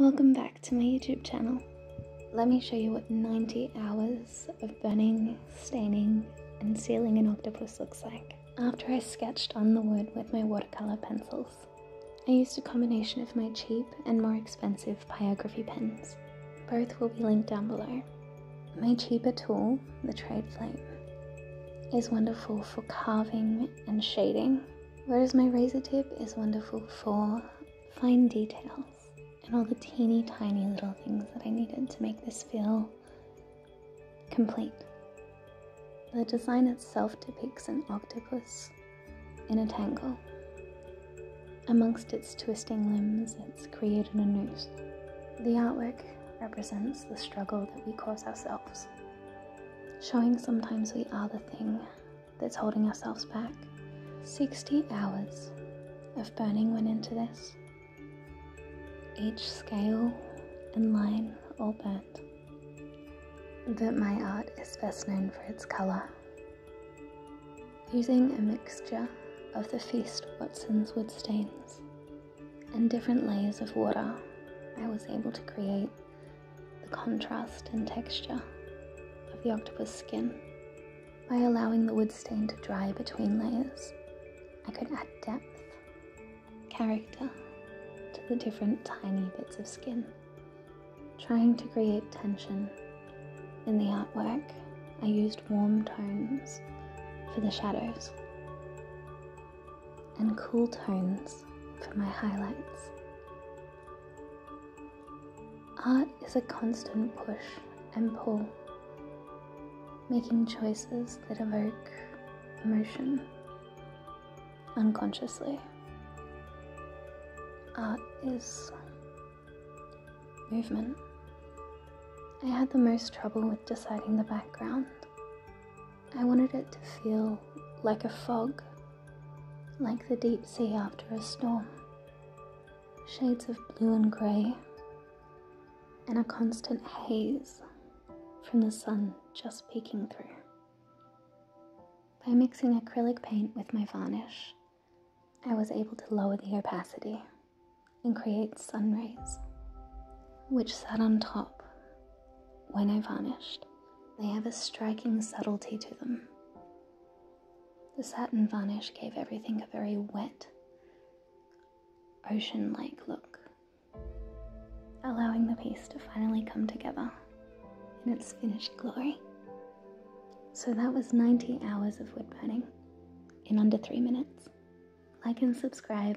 Welcome back to my YouTube channel. Let me show you what 90 hours of burning, staining, and sealing an octopus looks like. After I sketched on the wood with my watercolor pencils, I used a combination of my cheap and more expensive pyrography pens. Both will be linked down below. My cheaper tool, the Trade Flame, is wonderful for carving and shading, whereas my Razertip is wonderful for fine details all the teeny tiny little things that I needed to make this feel complete. The design itself depicts an octopus in a tangle. Amongst its twisting limbs, it's created a noose. The artwork represents the struggle that we cause ourselves, showing sometimes we are the thing that's holding ourselves back. 60 hours of burning went into this each scale and line all burnt. But my art is best known for its colour. Using a mixture of the Feast Watson's wood stains and different layers of water, I was able to create the contrast and texture of the octopus skin. By allowing the wood stain to dry between layers, I could add depth, character, the different tiny bits of skin, trying to create tension. In the artwork, I used warm tones for the shadows and cool tones for my highlights. Art is a constant push and pull, making choices that evoke emotion unconsciously art is movement. I had the most trouble with deciding the background. I wanted it to feel like a fog, like the deep sea after a storm. Shades of blue and grey, and a constant haze from the sun just peeking through. By mixing acrylic paint with my varnish, I was able to lower the opacity and create sun rays, which sat on top when I varnished. They have a striking subtlety to them. The satin varnish gave everything a very wet, ocean like look, allowing the piece to finally come together in its finished glory. So that was 90 hours of wood burning in under three minutes. Like and subscribe